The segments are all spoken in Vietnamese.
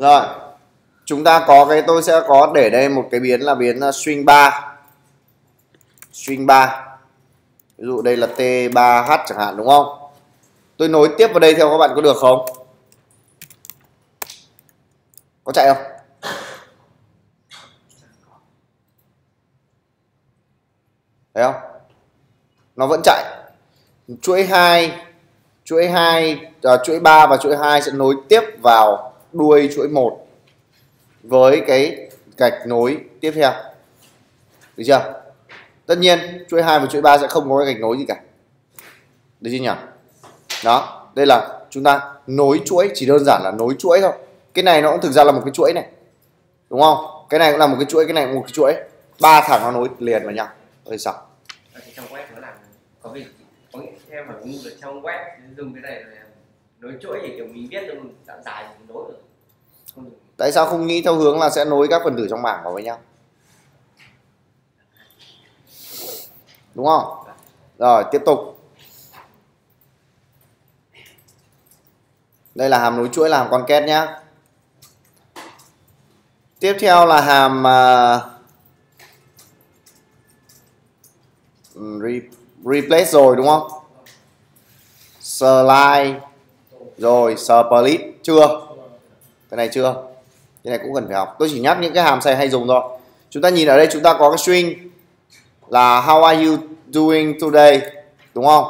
rồi chúng ta có cái tôi sẽ có để đây một cái biến là biến uh, string 3 string 3 ví dụ đây là t3h chẳng hạn đúng không? Tôi nối tiếp vào đây theo các bạn có được không? Có chạy không? Thấy không? Nó vẫn chạy. Chuỗi 2 chuỗi 2 à, chuỗi 3 và chuỗi 2 sẽ nối tiếp vào đuôi chuỗi 1 với cái gạch nối tiếp theo. Được chưa? Tất nhiên, chuỗi 2 và chuỗi 3 sẽ không có cái gạch nối gì cả. Được chưa nhỉ? Đó, đây là chúng ta nối chuỗi, chỉ đơn giản là nối chuỗi thôi. Cái này nó cũng thực ra là một cái chuỗi này, đúng không? Cái này cũng là một cái chuỗi, cái này cũng một cái chuỗi. Ba thằng nó nối liền vào nhau. Rồi sao ở trong web nó làm có việc có nghĩa theo mà ngu được trong web dùng cái này là nối chuỗi thì kiểu mình viết được dạng dài thì mình nối được. Không được. Tại sao không nghĩ theo hướng là sẽ nối các phần tử trong bảng vào với nhau? Đúng không? Rồi tiếp tục. Đây là hàm nối chuỗi làm con két nhá. Tiếp theo là hàm uh, re, replace rồi đúng không? Slide rồi split chưa? Cái này chưa? Cái này cũng cần phải học. Tôi chỉ nhắc những cái hàm xài hay dùng thôi. Chúng ta nhìn ở đây chúng ta có cái string là how are you doing today? Đúng không?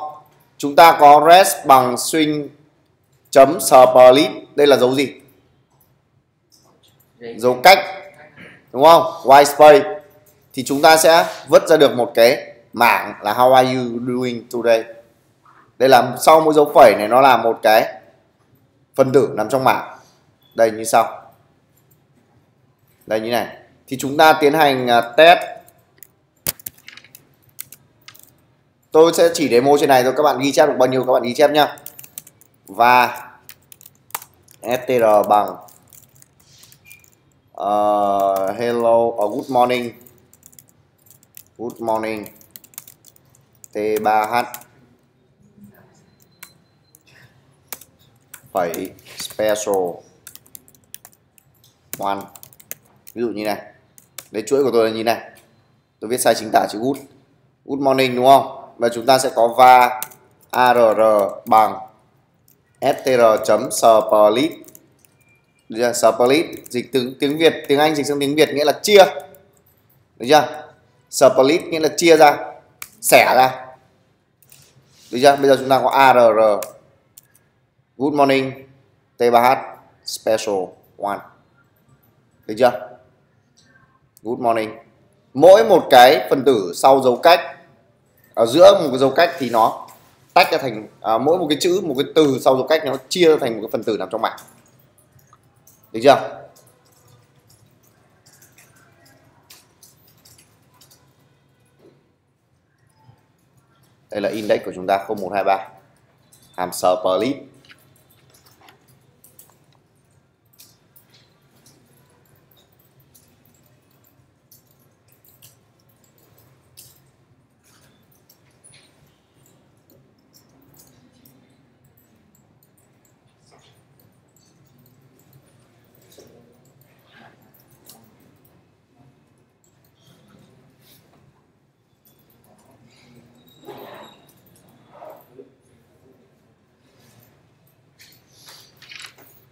Chúng ta có rest bằng string chấm split đây là dấu gì? Dấu cách. Đúng không? White space. Thì chúng ta sẽ vứt ra được một cái mảng là how are you doing today? Đây là sau mỗi dấu phẩy này, nó là một cái phân tử nằm trong mảng đây như sau. Đây như này. Thì chúng ta tiến hành à, test. Tôi sẽ chỉ demo trên này thôi. Các bạn ghi chép được bao nhiêu các bạn ghi chép nhá. Và str bằng uh, hello or good morning. Good morning. T3h phẩy special one. Ví dụ như này. Đấy, chuỗi của tôi là như này. Tôi viết sai chính tả chữ good. Good morning, đúng không? Và chúng ta sẽ có va arr bằng str chấm split được chưa? split dịch từ tiếng việt, tiếng anh dịch sang tiếng việt nghĩa là chia. Được chưa? Split nghĩa là chia ra, xẻ ra. Được chưa? Bây giờ chúng ta có arr good morning t3h special one. Được chưa? Good morning. Mỗi một cái phần tử sau dấu cách ở giữa một cái dấu cách thì nó tách ra thành à, mỗi một cái chữ một cái từ sau dấu cách nó chia thành một cái phần tử nằm trong bảng được chưa? Đây là index của chúng ta 0123 hàm split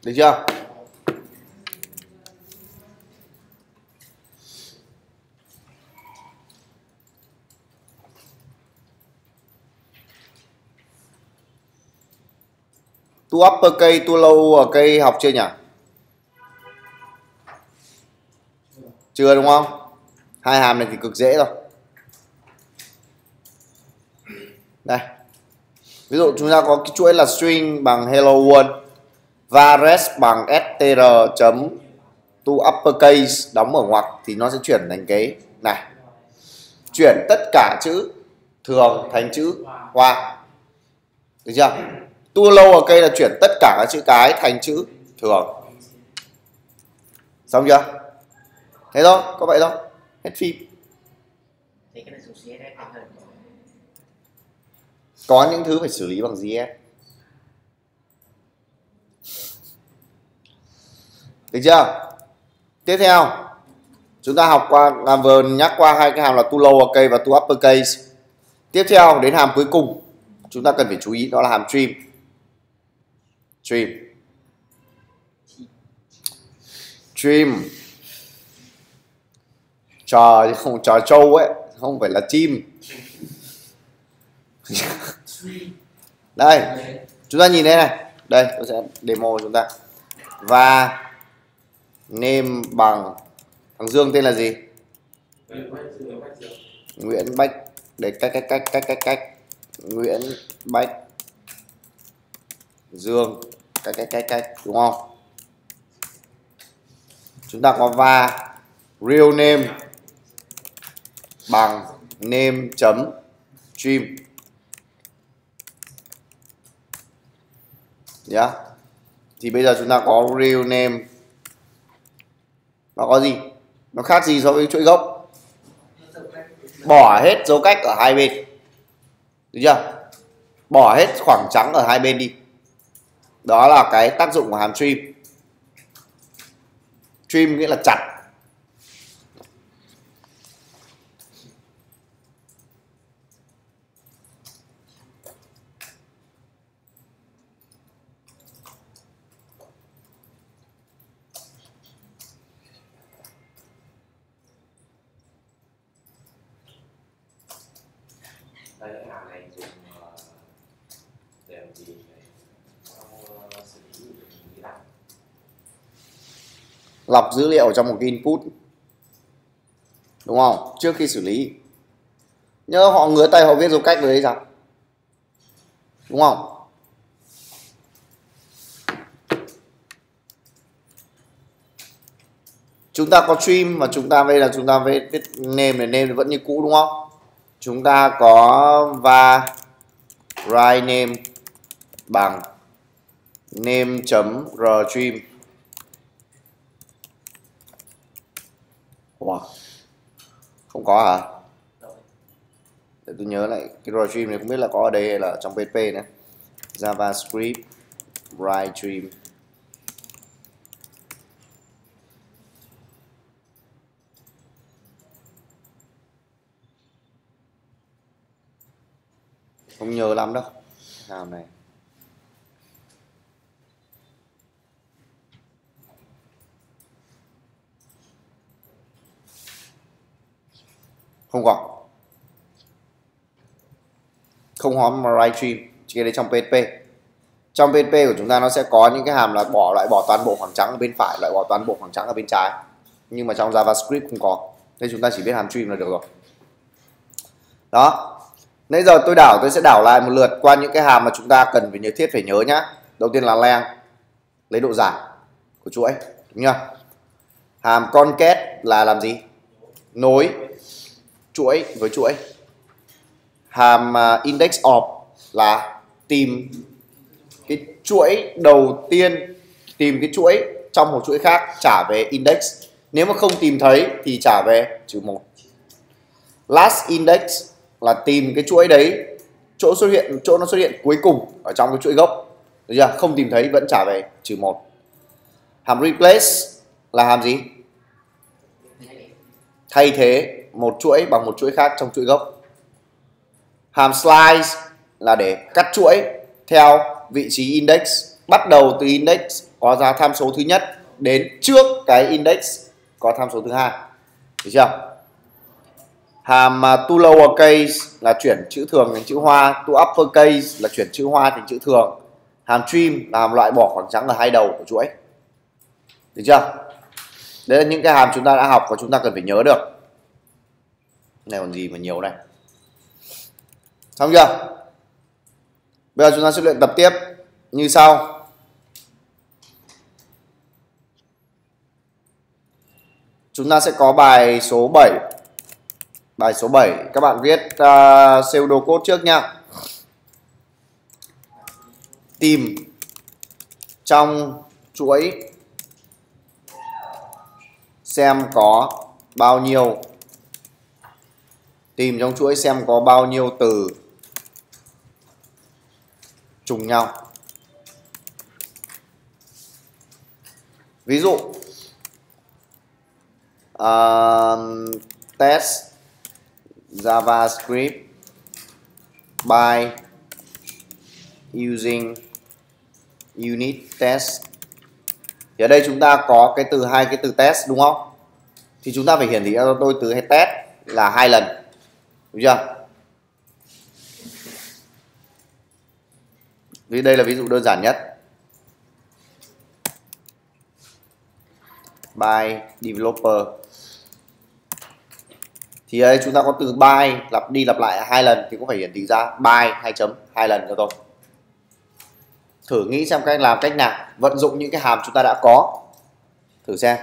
được chưa? Tu upper cây, tu lâu ở cây học chưa nhỉ? Chưa đúng không? Hai hàm này thì cực dễ rồi. Đây. Ví dụ chúng ta có cái chuỗi là string bằng hello world và res bằng str chấm to uppercase đóng ở ngoặc thì nó sẽ chuyển thành cái này. Chuyển tất cả chữ thường thành chữ hoa. Được chưa? To low ở cây là chuyển tất cả các chữ cái thành chữ thường. Xong chưa? Thế thôi có vậy thôi. Hết phim. Có những thứ phải xử lý bằng GS được chưa? Tiếp theo, chúng ta học qua, làm vừa nhắc qua hai cái hàm là to lower case và to upper case. Tiếp theo, đến hàm cuối cùng, chúng ta cần phải chú ý đó là hàm trim. Trim. Trim. Trò không, trò trâu ấy, không phải là chim đây, chúng ta nhìn đây này. Đây, tôi sẽ demo chúng ta. Và name bằng thằng Dương tên là gì? Nguyễn Bách, để cách cách cách cách cách cách. Nguyễn Bách Dương, cách cách cách cách, đúng không? Chúng ta có va, real name bằng name chấm stream nhá. Yeah. thì bây giờ chúng ta có real name nó có gì? Nó khác gì so với chuỗi gốc? Bỏ hết dấu cách ở hai bên. Được chưa? Bỏ hết khoảng trắng ở hai bên đi. Đó là cái tác dụng của hàm trim trim nghĩa là chặt đây cái hàm này dùng ờ, để làm gì để sau ờ, xử lý như nào lọc dữ liệu trong một cái input. Đúng không? Trước khi xử lý. Nhớ họ ngứa tay, họ viết dấu cách với đấy sao? Đúng không? Chúng ta có stream và chúng ta đây là chúng ta viết viết name này, name vẫn như cũ đúng không? Chúng ta có và write name bằng name chấm rstream wow. không có hả? Để tôi nhớ lại, cái rstream này không biết là có ở đây hay là trong PHP nữa. Javascript write stream không nhớ lắm đâu. Hàm này? Không có. Không có mà stream, chỉ đây trong PHP trong PHP của chúng ta nó sẽ có những cái hàm là bỏ, loại bỏ toàn bộ khoảng trắng ở bên phải, loại bỏ toàn bộ khoảng trắng ở bên trái. Nhưng mà trong JavaScript không có. Nên chúng ta chỉ biết hàm stream là được rồi. Đó. Nãy giờ tôi đảo, tôi sẽ đảo lại một lượt qua những cái hàm mà chúng ta cần phải nhớ, thiết phải nhớ nhá. Đầu tiên là len lấy độ dài của chuỗi. Đúng chưa? Hàm concat là làm gì? Nối chuỗi, với chuỗi. Hàm à, index of là tìm cái chuỗi đầu tiên, tìm cái chuỗi trong một chuỗi khác, trả về index. Nếu mà không tìm thấy thì trả về trừ một. Last index là tìm cái chuỗi đấy, chỗ xuất hiện, chỗ nó xuất hiện cuối cùng ở trong cái chuỗi gốc. Được chưa? Không tìm thấy vẫn trả về trừ một. Hàm replace là hàm gì? Thay thế một chuỗi bằng một chuỗi khác trong chuỗi gốc. Hàm slice là để cắt chuỗi theo vị trí index, bắt đầu từ index có giá tham số thứ nhất đến trước cái index có tham số thứ hai. Được chưa? Hàm à, to lower case là chuyển chữ thường thành chữ hoa to upper case là chuyển chữ hoa thành chữ thường. Hàm trim là hàm loại bỏ khoảng trắng ở hai đầu của chuỗi. Được chưa? Đấy là những cái hàm chúng ta đã học và chúng ta cần phải nhớ được này còn gì mà nhiều đây, xong chưa? Bây giờ chúng ta sẽ luyện tập tiếp. Như sau. Chúng ta sẽ có bài số 7 bài số 7 các bạn viết uh, pseudo code trước nha tìm trong chuỗi xem có bao nhiêu tìm trong chuỗi xem có bao nhiêu từ trùng nhau. Ví dụ uh, test JavaScript by using unit test. Thì ở đây chúng ta có cái từ hai cái từ test đúng không? Thì chúng ta phải hiển thị cho tôi từ hay test là hai lần đúng chưa? Vì đây là ví dụ đơn giản nhất. By developer. Thì đây chúng ta có từ by lặp đi lặp lại hai lần thì cũng phải hiển thị ra by hai chấm, hai lần cho tôi thử nghĩ xem cách làm cách nào, vận dụng những cái hàm chúng ta đã có. Thử xem.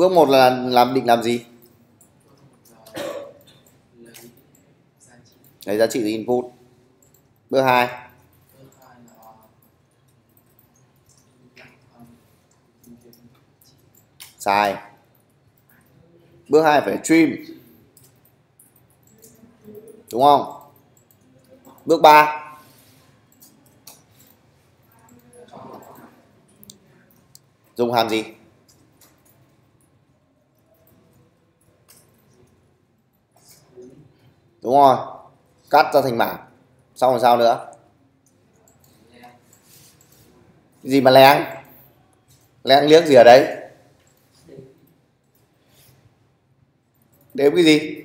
Bước một là làm định làm gì? Lấy giá trị từ input. Bước hai. Sai. Bước hai phải stream đúng không? Bước ba. Dùng hàm gì? Đúng rồi. Cắt ra thành mảng. Xong rồi sao nữa? Gì mà lén? Lén liếc gì ở đấy? Đếm cái gì?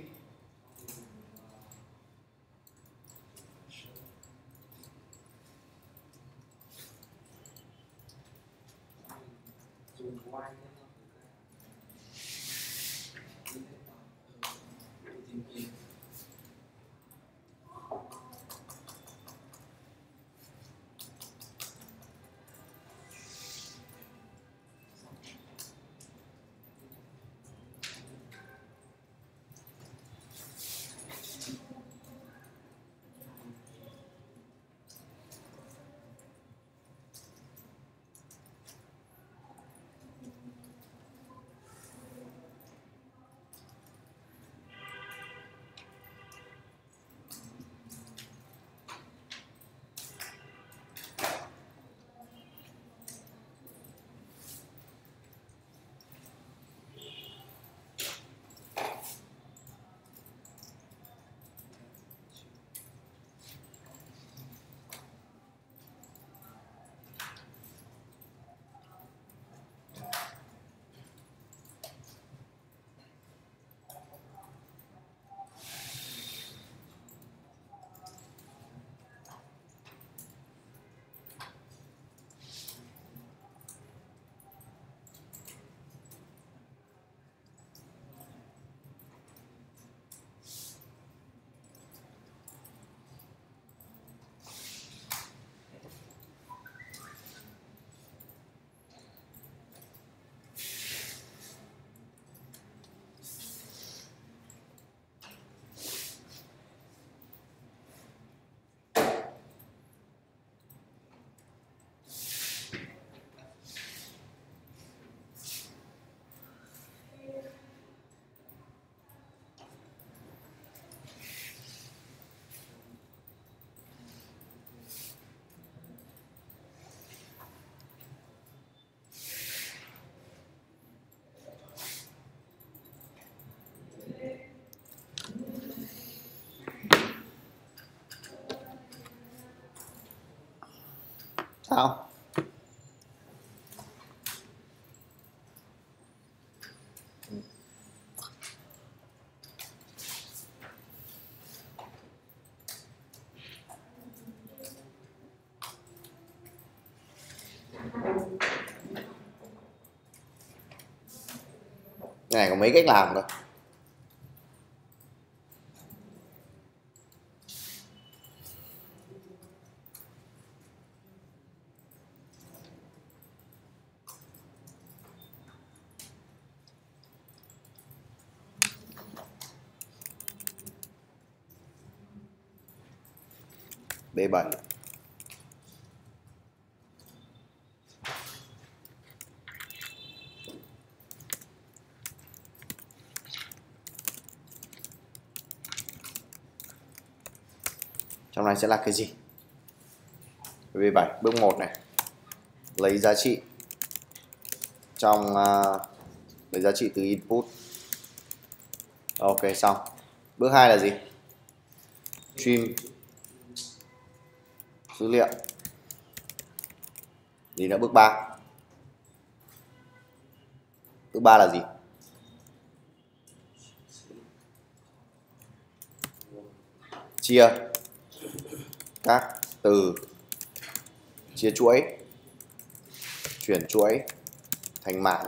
Sao này có mấy cách làm thôi B7 trong này sẽ là cái gì? V7 bước 1 này lấy giá trị trong uh, lấy giá trị từ input. Ok xong. Bước 2 là gì? Stream dữ liệu. Gì nữa? Bước 3 bước 3 là gì? Chia các từ. Chia chuỗi. Chuyển chuỗi thành mạng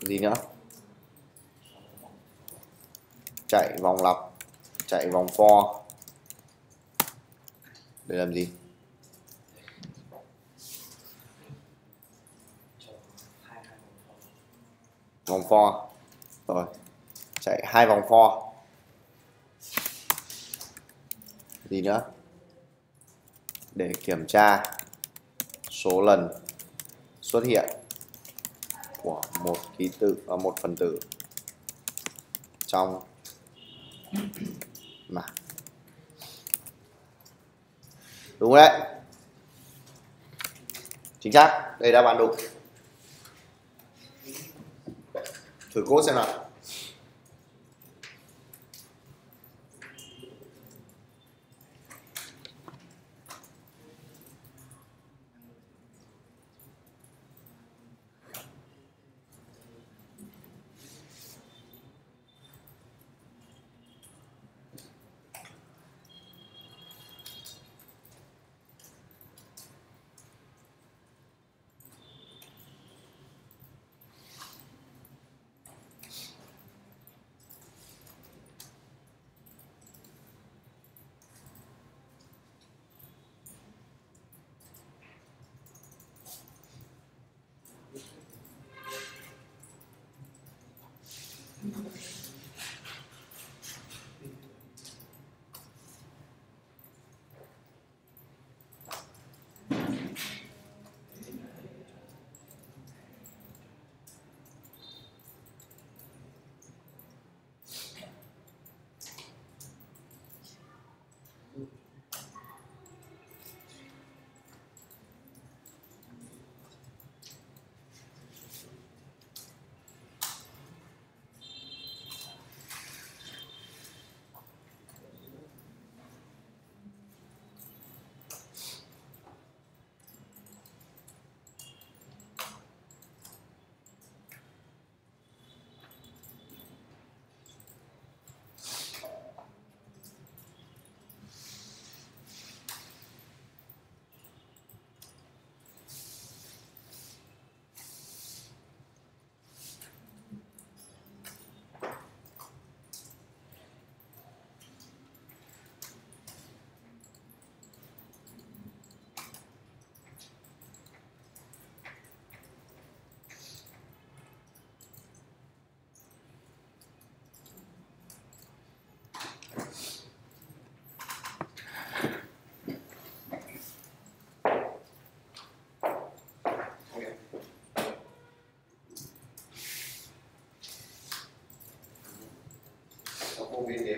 gì nữa? Chạy vòng lặp, chạy vòng for. Để làm gì cho hai hai vòng vòng for rồi, chạy hai vòng for gì nữa? Để kiểm tra số lần xuất hiện của một ký tự và một phần tử trong mà đúng đấy. Chính xác, đây đáp án đúng. Thử cốt xem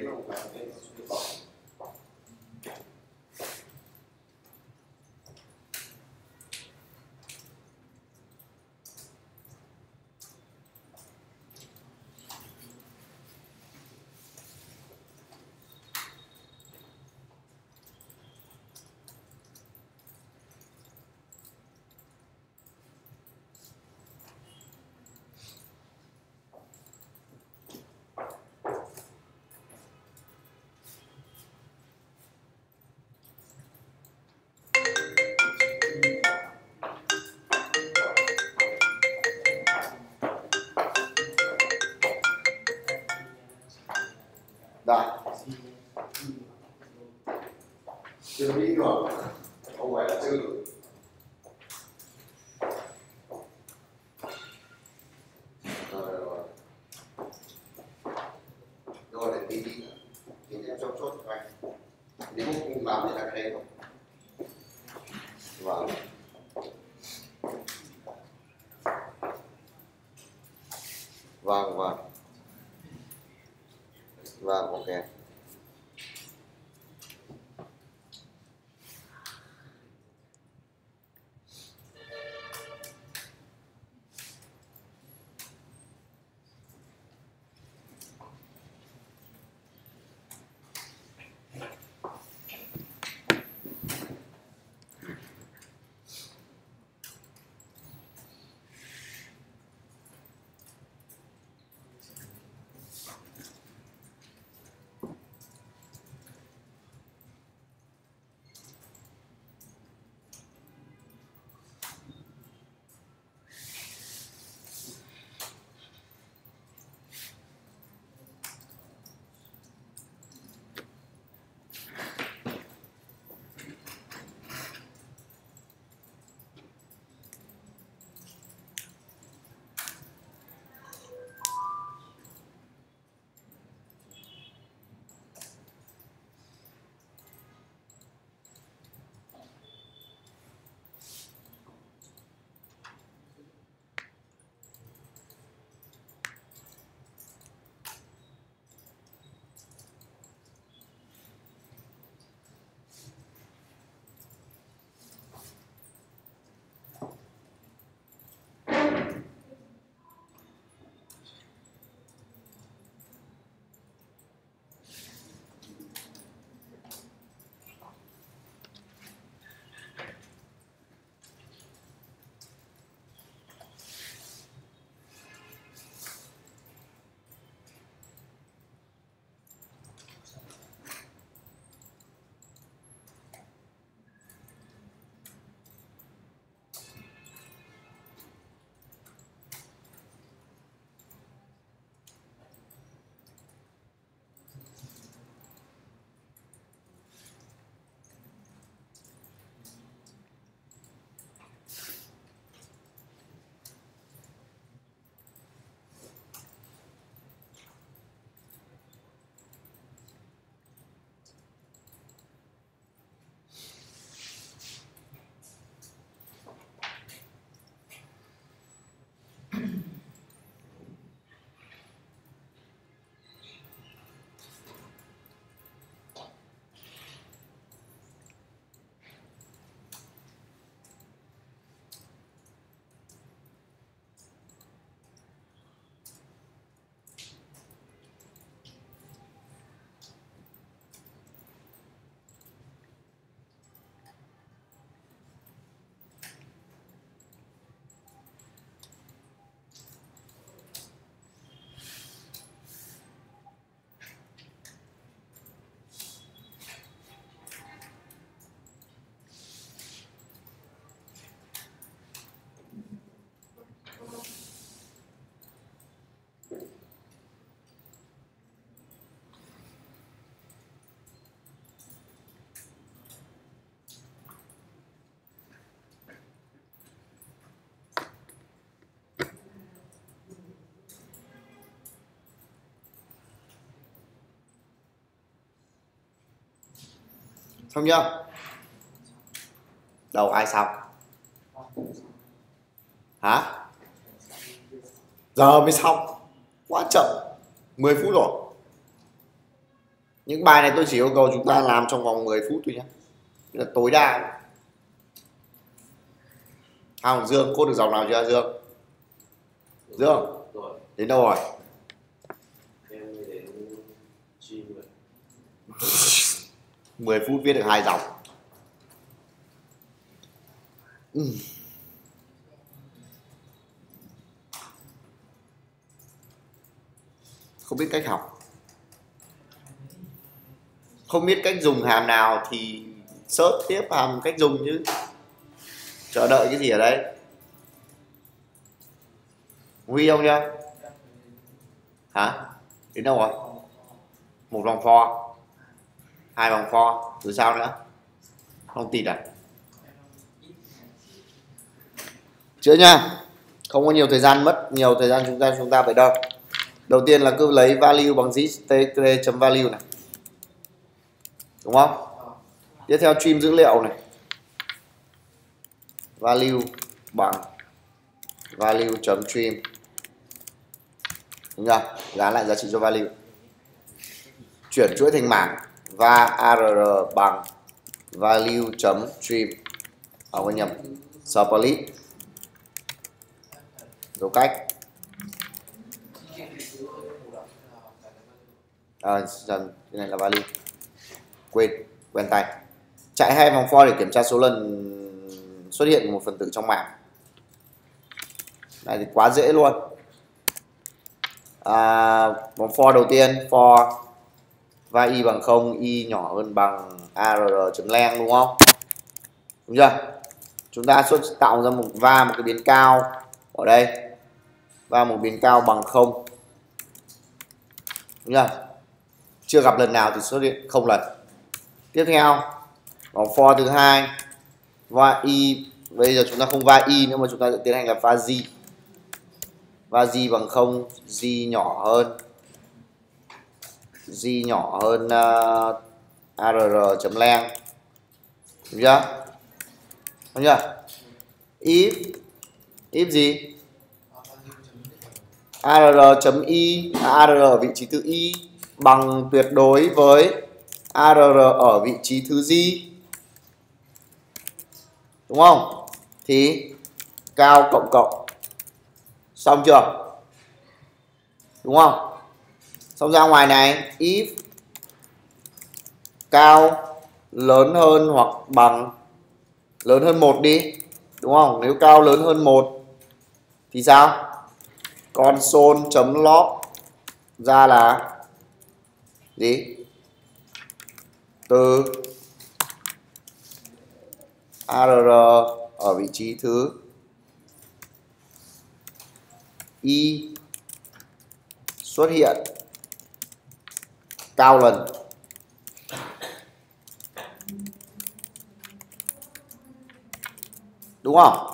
nào không biết chưa biết rồi không xong chưa? Đầu ai xong? Hả? Giờ mới xong. Quá chậm. 10 phút rồi. Những bài này tôi chỉ yêu cầu chúng ta làm trong vòng 10 phút thôi nhé là tối đa. Hào Dương cốt được dòng nào chưa Dương? Dương. Đến đâu rồi em mới đến G10 10 phút viết được hai dòng. Không biết cách học. Không biết cách dùng hàm nào thì search tiếp hàm cách dùng chứ. Chờ đợi cái gì ở đây? Huy không chưa hả? Đến đâu rồi? Một vòng for hai vòng for rồi sao nữa? Không tịt à? Chữa nha, không có nhiều thời gian mất, nhiều thời gian chúng ta chúng ta phải đâu đầu tiên là cứ lấy value bằng gì chấm value này. Đúng không? Tiếp theo stream dữ liệu này. Value bằng value chấm stream đúng chưa? Gán lại giá trị cho value. Chuyển chuỗi thành mảng và arr bằng value chấm trim ở có nhầm split dấu cách. À, dần cái này là value. Quên quen tay. Chạy hai vòng for để kiểm tra số lần xuất hiện một phần tử trong mảng. Này thì quá dễ luôn. À, vòng for đầu tiên for và y bằng 0 y nhỏ hơn bằng arr chấm len, đúng không? Đúng chưa? Chúng ta xuất tạo ra một va một cái biến cao ở đây. Và một biến cao bằng 0 đúng chưa? Chưa gặp lần nào thì xuất hiện không lần. Tiếp theo, vòng for thứ hai. Va y, bây giờ chúng ta không va y nữa mà chúng ta sẽ tiến hành là va z va z bằng 0 z nhỏ hơn. G nhỏ hơn ờ, uh, arr chấm len. Đúng chưa? Đúng chưa? If if gì? Arr chấm y à, arr ở vị trí thứ y bằng tuyệt đối với arr ở vị trí thứ gì đúng không? Thì cao cộng cộng. Xong chưa? Đúng không? Xong ra ngoài này, if cao lớn hơn hoặc bằng lớn hơn một đi, đúng không? Nếu cao lớn hơn một thì sao? Console chấm log ra là gì? Từ arr ở vị trí thứ y xuất hiện cao lên. Đúng không?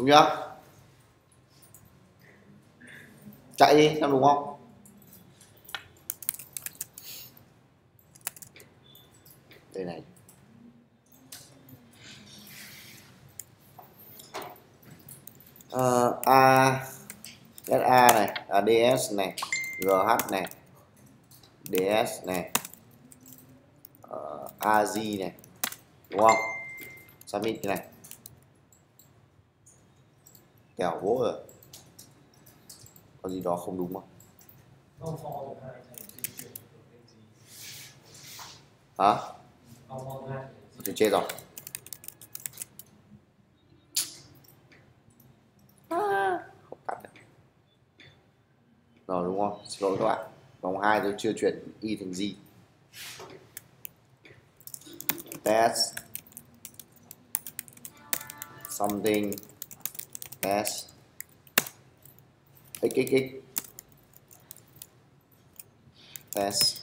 Đúng chưa? Chạy đi xem đúng không? Đây này. Uh, a SA này à, ds này GH này DS này ờ, uh, AZ này. Đúng không? Submit cái này kèo vỗ rồi có gì đó không đúng không hả thì chết rồi không cắt được rồi đúng không xin lỗi các bạn vòng 2 tôi chưa chuyển y thành z test something s xxx test.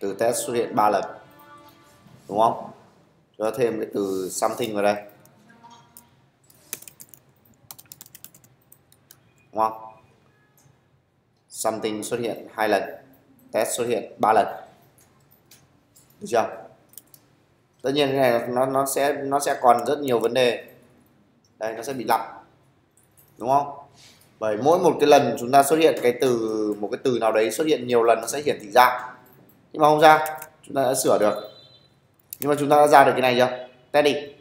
Từ test xuất hiện 3 lần, đúng không? Cho thêm cái từ something vào đây. Đúng không? Something xuất hiện hai lần test xuất hiện ba lần. Được chưa? Tất nhiên cái này nó nó sẽ nó sẽ còn rất nhiều vấn đề. Đây, nó sẽ bị lặp. Đúng không? Bởi mỗi một cái lần chúng ta xuất hiện cái từ, một cái từ nào đấy xuất hiện nhiều lần nó sẽ hiển thị ra. Nhưng mà không ra, chúng ta đã sửa được. Nhưng mà chúng ta đã ra được cái này chưa? Test đi.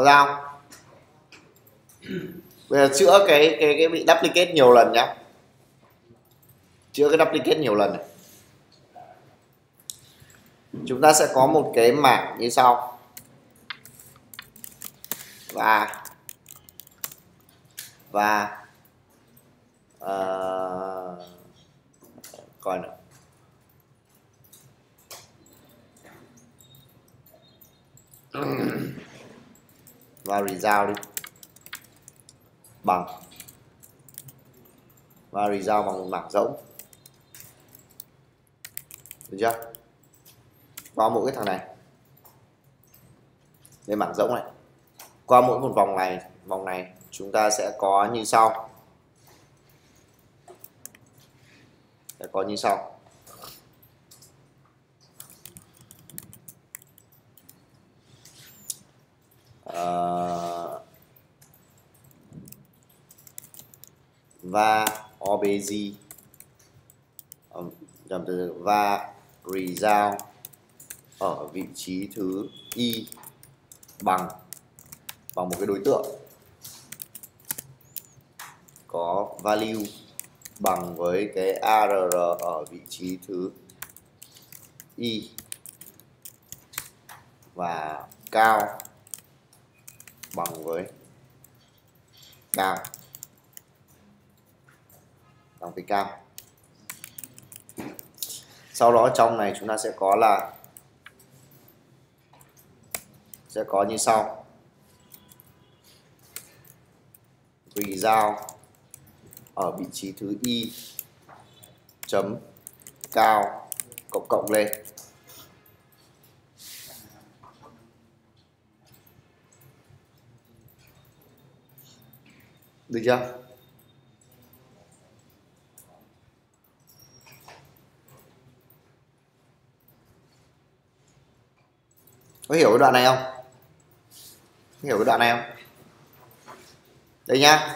Có ra không bây giờ chữa cái cái cái bị duplicate nhiều lần nhá. Chữa cái duplicate nhiều lần này. chúng ta sẽ có một cái mảng như sau. Và và uh, coi nữa và result đi. Bằng. Và result bằng một mảng rỗng được chưa? Qua mỗi cái thằng này. Lên mảng rỗng này. Qua mỗi một vòng này vòng này, chúng ta sẽ có như sau. Sẽ có như sau. Uh, và obg nhầm từ và result ở vị trí thứ y bằng bằng một cái đối tượng có value bằng với cái arr ở vị trí thứ y và cao bằng với. Cao bằng với cao sau đó trong này chúng ta sẽ có là sẽ có như sau. Result ở vị trí thứ y chấm cao cộng cộng lên. Được chưa? Có hiểu cái đoạn này không? Hiểu cái đoạn này không? Đây nhá.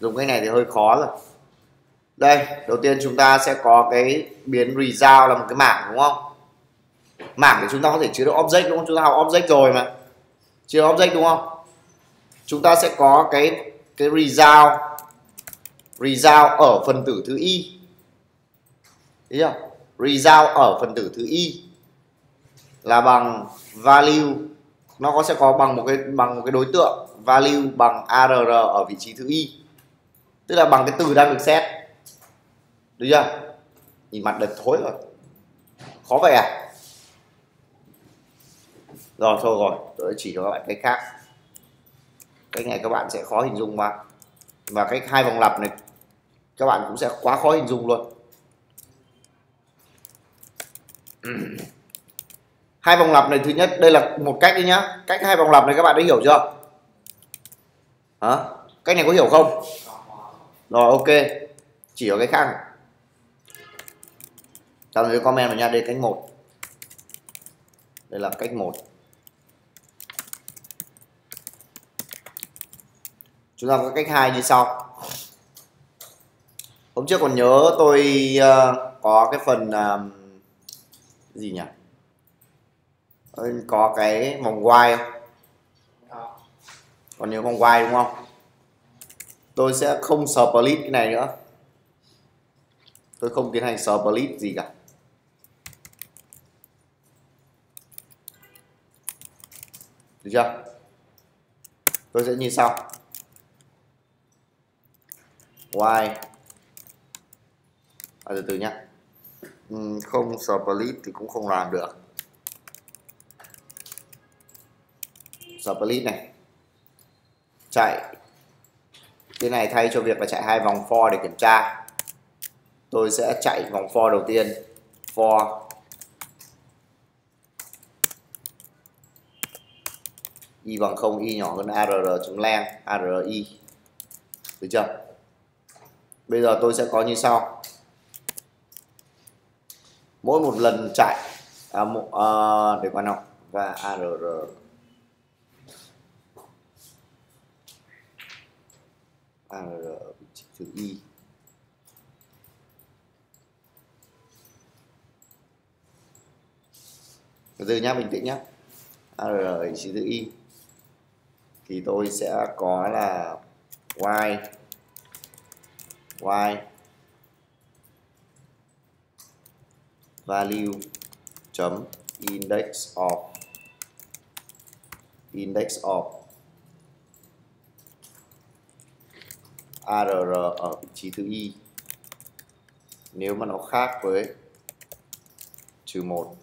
Dùng cái này thì hơi khó rồi. Đây, đầu tiên chúng ta sẽ có cái biến result là một cái mảng, đúng không? Mảng thì chúng ta có thể chứa được object, đúng không? Chúng ta học object rồi mà. Chứa object, đúng không? Chúng ta sẽ có cái cái result result ở phần tử thứ y. Thấy chưa? Result ở phần tử thứ y là bằng value. Nó có sẽ có bằng một cái, bằng một cái đối tượng value bằng arr ở vị trí thứ y. Tức là bằng cái từ đang được xét được chưa? Nhìn mặt đợt thối rồi. Khó vậy à? Rồi, thôi rồi, tôi chỉ cho các bạn cái khác cái này các bạn sẽ khó hình dung mà. Và cái hai vòng lặp này, các bạn cũng sẽ quá khó hình dung luôn. Hai vòng lặp này, thứ nhất, đây là một cách đấy nhá. Cách hai vòng lặp này các bạn đã hiểu chưa? Hả? Cách này có hiểu không? Rồi, ok. Chỉ ở cái khác. Trong cái comment vào nha, đây cách một. Đây là cách một. Chúng ta có cách hai như sau. Hôm trước còn nhớ tôi uh, có cái phần uh, gì nhỉ? Có cái vòng quay. Không còn nhớ vòng quay đúng không? Tôi sẽ không split cái này nữa. Tôi không tiến hành split gì cả. Được chưa? Tôi sẽ như sau y à, từ từ nhá. không split thì cũng không làm được. Split này. Chạy. Cái này thay cho việc là chạy hai vòng for để kiểm tra. Tôi sẽ chạy vòng for đầu tiên. For y bằng không y nhỏ hơn arr chúng len. Arri được chưa? Bây giờ tôi sẽ có như sau. Mỗi một lần chạy à, một, à, để quan học và arr arr chữ thứ y từ từ nhá bình tĩnh nhá. Arr chữ thứ y thì tôi sẽ có là y y value chấm index of index of arr ở vị trí thứ y. Nếu mà nó khác với trừ một,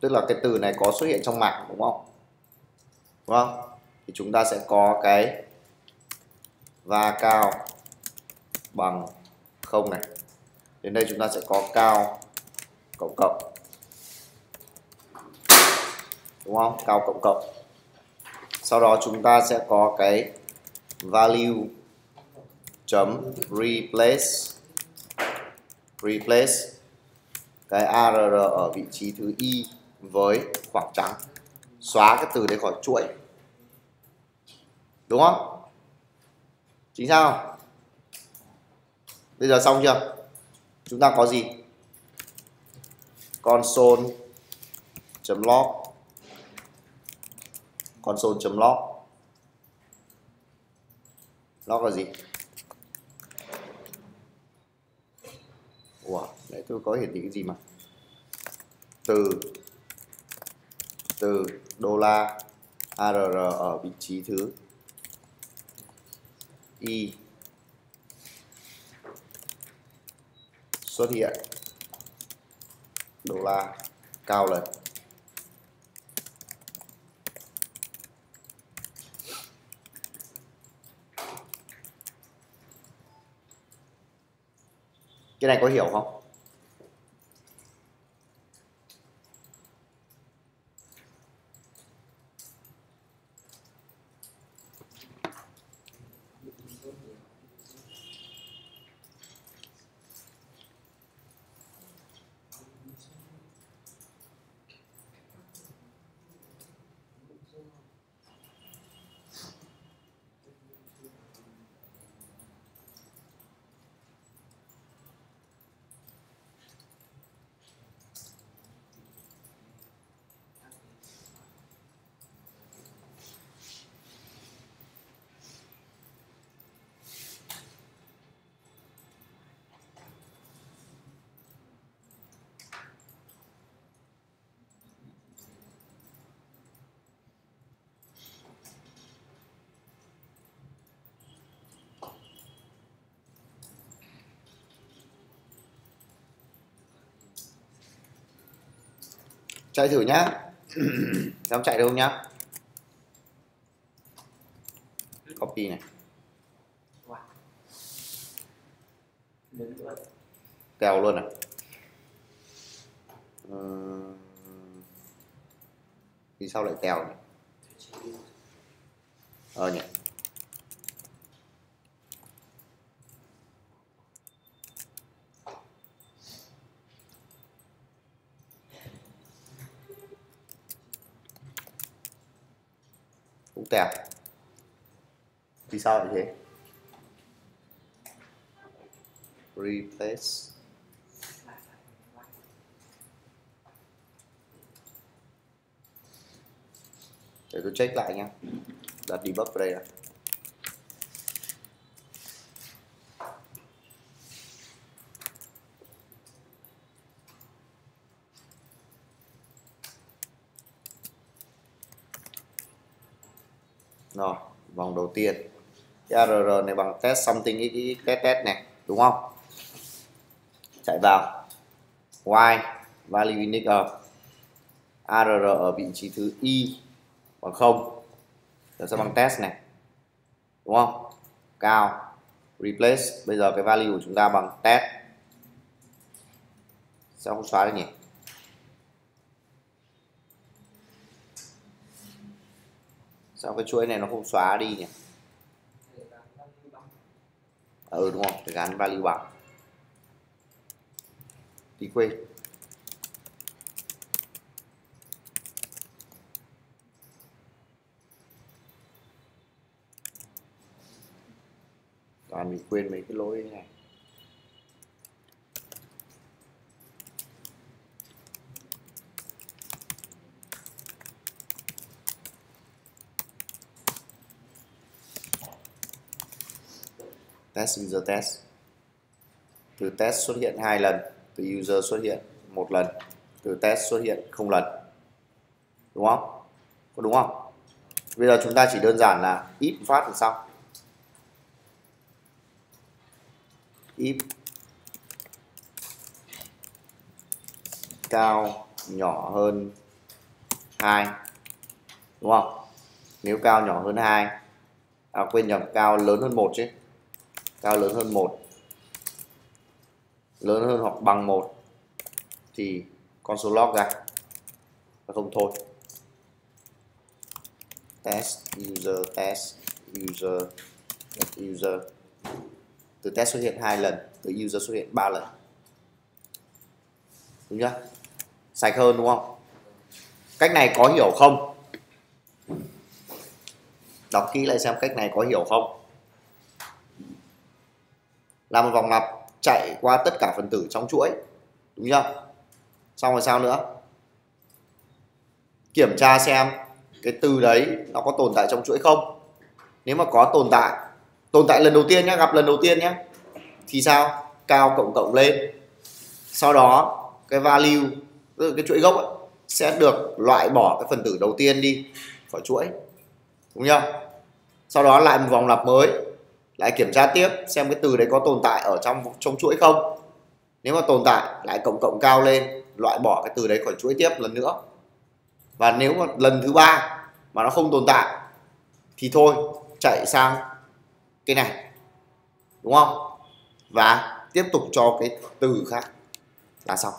tức là cái từ này có xuất hiện trong mạng đúng không? Đúng không? Thì chúng ta sẽ có cái va cao bằng không này. Đến đây chúng ta sẽ có cao cộng cộng. Đúng không? Cao cộng cộng. Sau đó chúng ta sẽ có cái value chấm replace replace cái arr ở vị trí thứ y với khoảng trắng. Xóa cái từ đấy khỏi chuỗi. Đúng không? Chính xác không? Bây giờ xong chưa? Chúng ta có gì? Console chấm log. Console chấm log. Log là gì? Ủa, đấy tôi có hiển thị cái gì mà? Từ từ đô la ARR ở vị trí thứ Y xuất hiện. Đô la cao lên. Cái này có hiểu không? Chạy thử nhá. Xem chạy được không nhá? Copy này. Kèo luôn à? Ừm, vì sao lại kèo nhỉ? Ờ nhỉ cũng kèo vì sao lại thế? Replace. Để tôi check lại nha. Đặt debug vào đây nào rồi, vòng đầu tiên. Dạ, ARR này bằng test something x test test này, đúng không? Chạy vào. Y, value index of. ARR ở vị trí thứ y bằng không. Rồi sẽ bằng test này, đúng không? Cao, replace. Bây giờ cái value của chúng ta bằng test. Sao không xóa được nhỉ? Sao cái chuỗi này nó không xóa đi nhỉ? Ừ đúng không? Phải gắn value bằng. Đi quên toàn bị quên mấy cái lỗi này. Test, user test. Từ test xuất hiện hai lần, từ user xuất hiện một lần, từ test xuất hiện không lần. Đúng không? Có đúng không? Bây giờ chúng ta chỉ đơn giản là if phát là xong. If cao nhỏ hơn 2 đúng không? Nếu cao nhỏ hơn 2 à quên nhầm, cao lớn hơn một chứ cao lớn hơn một. Lớn hơn hoặc bằng một thì con số log ra và không thôi. Test user test user user. Từ test xuất hiện hai lần, từ user xuất hiện ba lần. Đúng chưa? Sạch hơn đúng không? Cách này có hiểu không? Đọc kỹ lại xem cách này có hiểu không? Là một vòng lặp chạy qua tất cả phần tử trong chuỗi. Đúng chưa? Xong rồi sao nữa? Kiểm tra xem cái từ đấy nó có tồn tại trong chuỗi không. Nếu mà có tồn tại tồn tại lần đầu tiên nhé gặp lần đầu tiên nhé thì sao? Cao cộng cộng lên. Sau đó cái value tức là cái chuỗi gốc ấy, sẽ được loại bỏ cái phần tử đầu tiên đi khỏi chuỗi. Đúng chưa? Sau đó lại một vòng lặp mới lại kiểm tra tiếp xem cái từ đấy có tồn tại ở trong trong chuỗi không. Nếu mà tồn tại, lại cộng cộng cao lên, loại bỏ cái từ đấy khỏi chuỗi tiếp lần nữa. Và nếu mà lần thứ ba mà nó không tồn tại, thì thôi, chạy sang cái này, đúng không? Và tiếp tục cho cái từ khác là xong.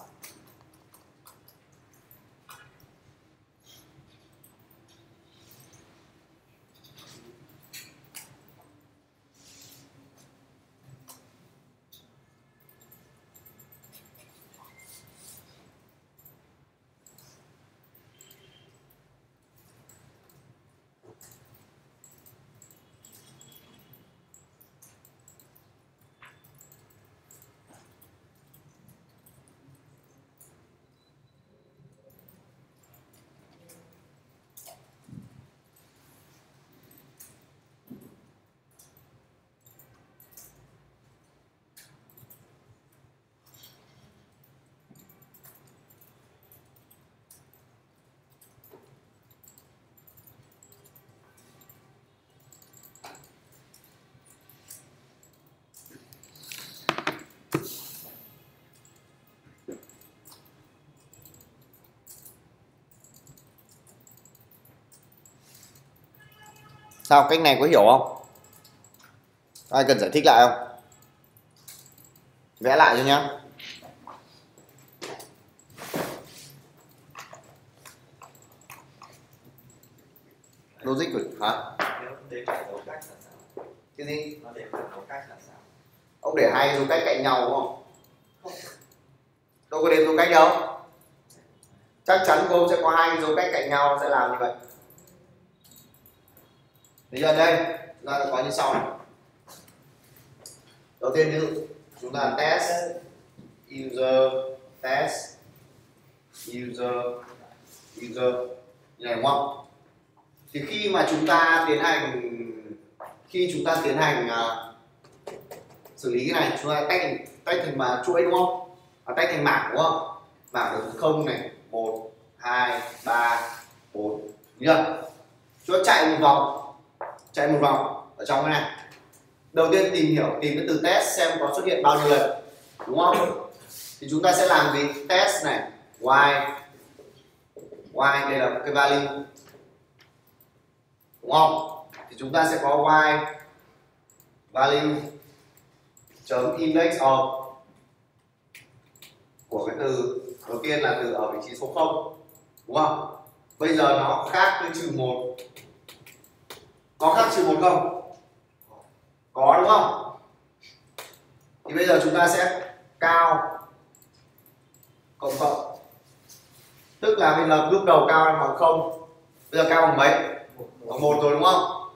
Sao, cách này có hiểu không? Ai cần giải thích lại không? Vẽ lại cho nhá. Logic của hả? Cái gì? Ông để hai dấu cách cạnh nhau đúng không? Đâu có đến dấu cách đâu. Chắc chắn cô sẽ có hai dấu cách cạnh nhau, sẽ làm như vậy thì giờ đây chúng ta có như sau này. Đầu tiên ví dụ chúng ta test user test user user. Như này đúng không? Thì khi mà chúng ta tiến hành khi chúng ta tiến hành uh, xử lý cái này chúng ta tách tách thành mà chuỗi đúng không? Và tách thành mảng đúng không? Mảng được không này? Một hai ba bốn. Nhá chúng ta chạy một vòng chạy một vòng ở trong cái này. Đầu tiên tìm hiểu, tìm cái từ test xem có xuất hiện bao nhiêu lần, đúng không? Thì chúng ta sẽ làm gì? Test này, y y đây là cái value đúng không? Thì chúng ta sẽ có y value chấm index of của cái từ đầu tiên là từ ở vị trí số 0 đúng không? Bây giờ nó khác với trừ một có khác trừ một không? Có đúng không? Thì bây giờ chúng ta sẽ cao cộng cộng. Tức là bây giờ lúc đầu cao bằng không. Bây giờ cao bằng mấy? Bằng một rồi đúng không?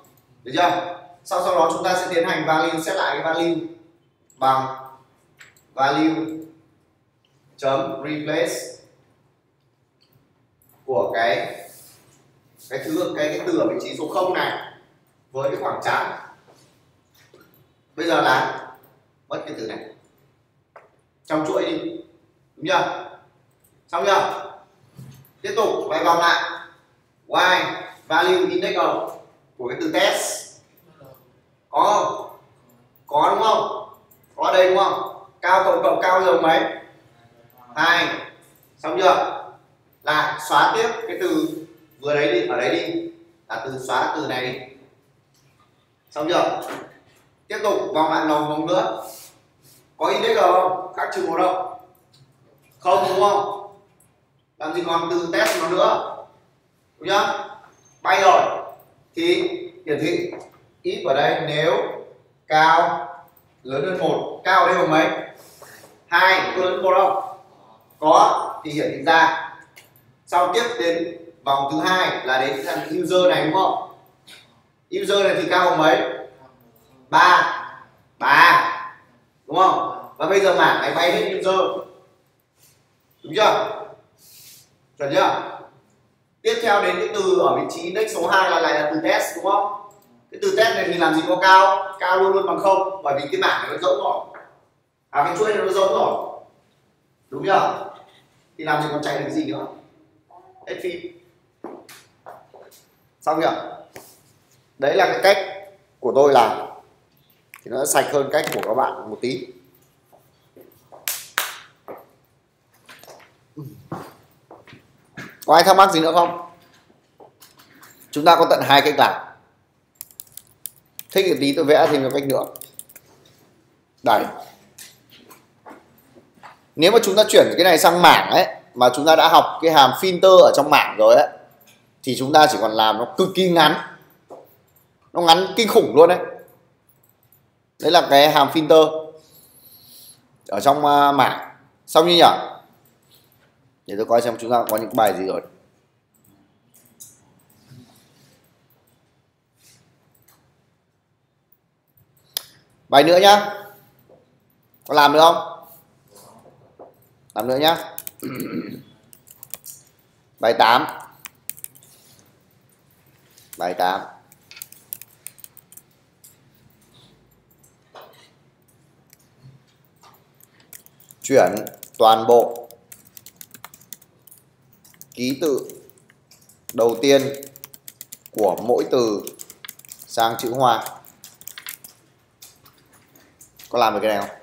Được chưa? Sau sau đó chúng ta sẽ tiến hành value xét lại cái value bằng value chấm replace của cái cái thứ cái, cái từ ở vị trí số 0 này với cái khoảng trắng bây giờ là mất cái từ này. Trong chuỗi đi. Đúng chưa? Xong chưa? Tiếp tục, quay vòng lại. Y value index of của cái từ test. Có không? Có đúng không? Có đây đúng không? Cao cộng cộng cao giờ mấy? Hai. Xong chưa? Là xóa tiếp cái từ vừa đấy đi, ở đấy đi. Là từ xóa từ này đi xong chưa? Tiếp tục, vòng lại lòng vòng nữa. Có index không? Khác trừ một đâu không, đúng không? Làm gì còn từ test nó nữa? Đúng nhá. Bay rồi. Thì hiển thị, ít vào đây. Nếu cao, lớn hơn một, cao đây bằng mấy? Hai có lớn hơn một không? Có, thì hiển thị ra. Sau tiếp đến vòng thứ hai là đến thằng user này, đúng không? User này thì cao bằng mấy? Ba. Ba. Đúng không? Và bây giờ mảng này bay hết user đúng chưa? Chuẩn chưa? Tiếp theo đến cái từ ở vị trí index số 2 là lại là từ test, đúng không? Cái từ test này thì làm gì có cao? Cao luôn luôn bằng không, bởi vì cái mảng này nó rỗng rồi. À cái chuỗi này nó rỗng rồi. Đúng chưa? Thì làm gì còn chạy được cái gì nữa? Hết phim. Xong chưa? Đấy là cái cách của tôi làm. Thì nó sạch hơn cách của các bạn một tí. Có ai thắc mắc gì nữa không? Chúng ta có tận hai cách làm. Thích thì tí tôi vẽ thêm một cách nữa. Đấy. nếu mà chúng ta chuyển cái này sang mảng ấy, mà chúng ta đã học cái hàm filter ở trong mảng rồi ấy, thì chúng ta chỉ còn làm nó cực kỳ ngắn nó ngắn kinh khủng luôn đấy. Đấy là cái hàm filter ở trong à, mảng. Xong như nhỉ? Để tôi coi xem chúng ta có những bài gì rồi. Bài nữa nhá. Có làm được không? Làm nữa nhá. Bài 8 bài 8 chuyển toàn bộ ký tự đầu tiên của mỗi từ sang chữ hoa. Có làm được cái này không?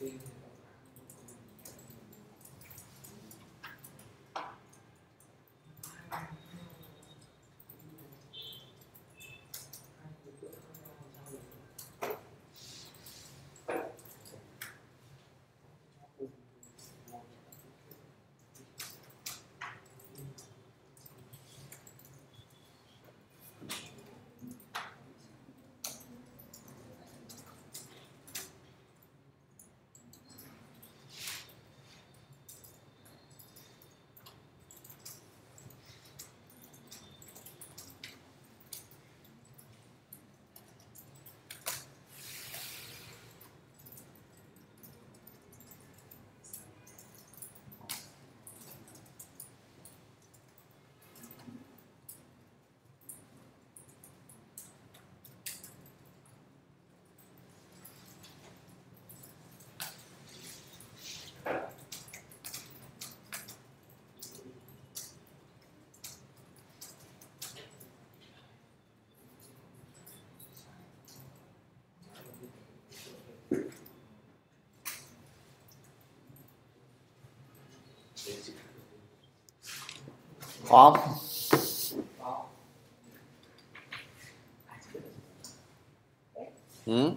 in có. Không? ừ?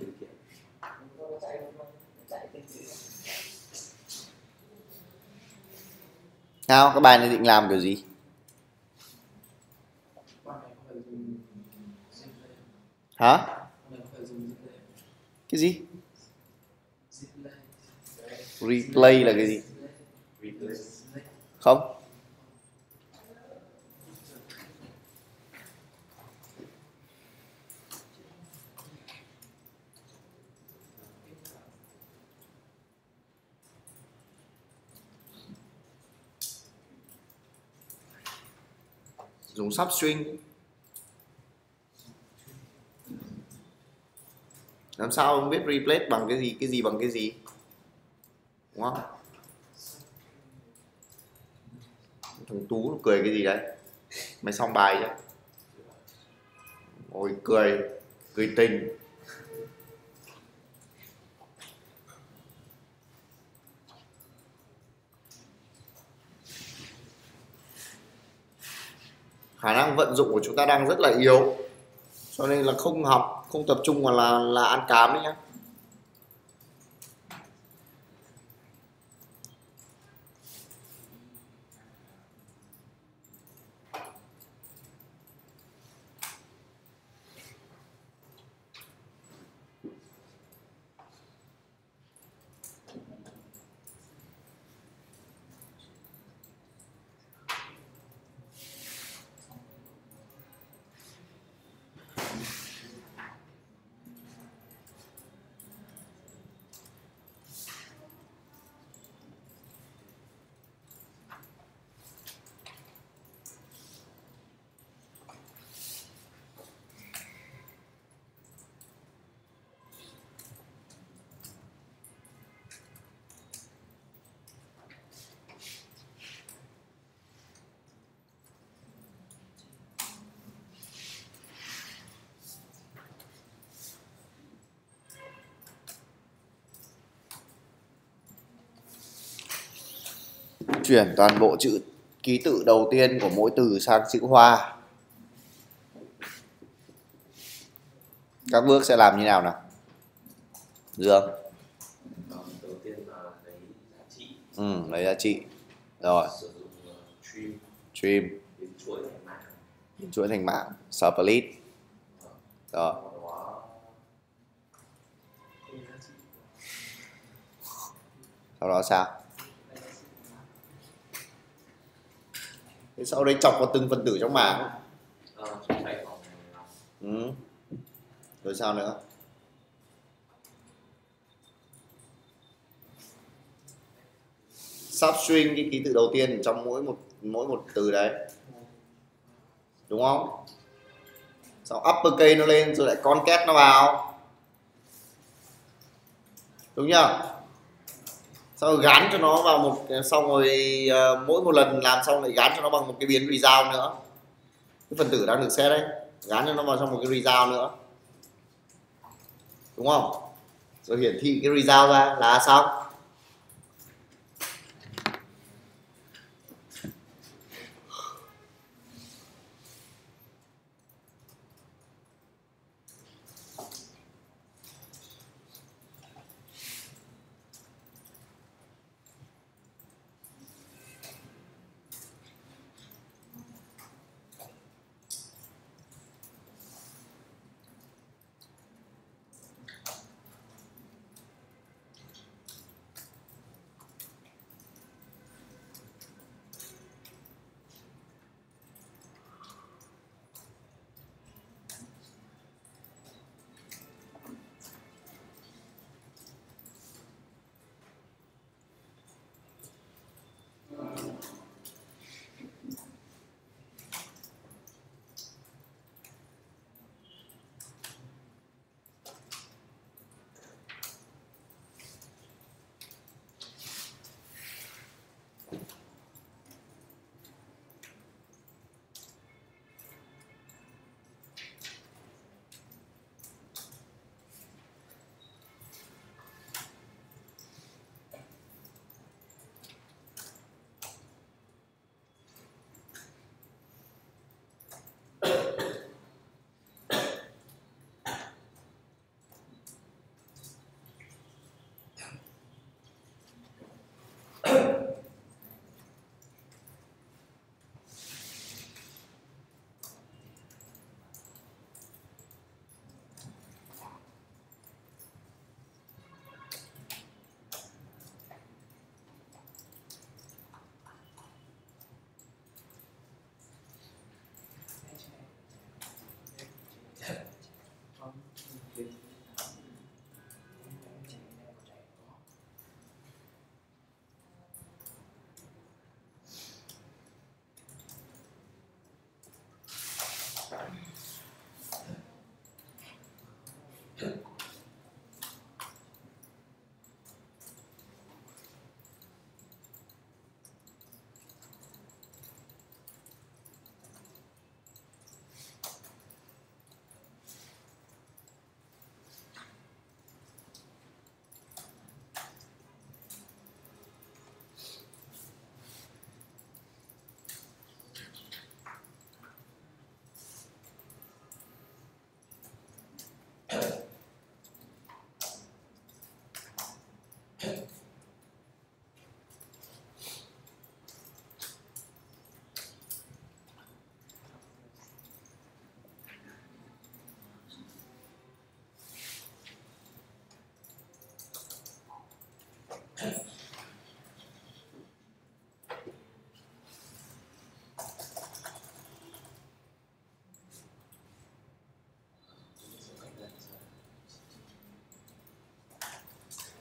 sao cái các bài này định làm kiểu gì? Hả? Cái gì? Replay là cái gì? Không dùng substring. Làm sao không biết replace bằng cái gì cái gì bằng cái gì? Đúng không? Thằng tú nó cười cái gì đấy? Mày xong bài chứ ôi, cười. Cười tình. Khả năng vận dụng của chúng ta đang rất là yếu. Cho nên là không học, không tập trung mà là là ăn cám đấy nhá. Chuyển toàn bộ chữ ký tự đầu tiên của mỗi từ sang chữ hoa. Các bước sẽ làm như nào nào? Dương đầu tiên là lấy giá trị ừ, lấy giá trị. Rồi. Stream stream biến chuỗi thành mạng. Biến split rồi. Sau đó sao? Thế sau đấy chọc vào từng phân tử trong mạng ờ, ừ. rồi sao nữa? Substring cái ký tự đầu tiên trong mỗi một mỗi một từ đấy. Đúng không? Sau uppercase nó lên rồi lại concat nó vào. Đúng chưa sau rồi gắn cho nó vào một xong rồi uh, mỗi một lần làm xong lại gắn cho nó bằng một cái biến result nữa. Cái phần tử đang được xét đấy gắn cho nó vào trong một cái result nữa. Đúng không? Rồi hiển thị cái result ra là xong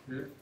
Yeah.